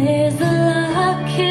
Here's the lucky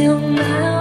thương máu